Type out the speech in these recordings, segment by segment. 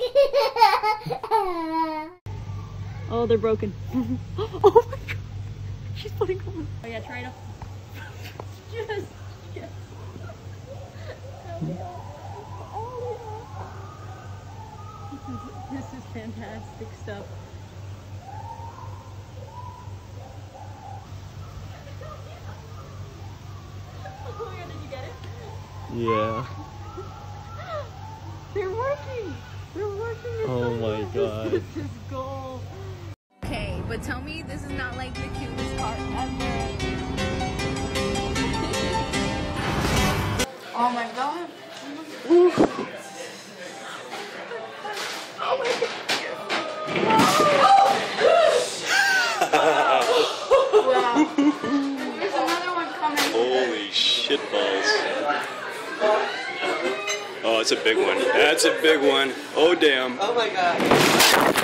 Oh, they're broken. oh my god. She's putting them. Oh yeah, try it up. yes. Yes. Oh, yeah. this is, this is fantastic stuff. Oh my god, did you get it? Yeah. They're working! They're working! It's Oh my. God. This is gold. Okay, but tell me this is not like the cutest car ever. oh my god. wow. There's another one coming. Holy shit balls. Oh, it's a big one. That's a big one. Oh, damn. Oh my god.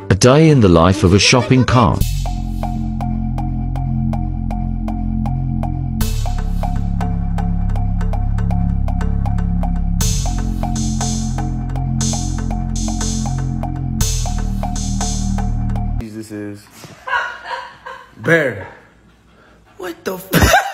A day in the life of a shopping cart. Jesus is. Bear. What the f?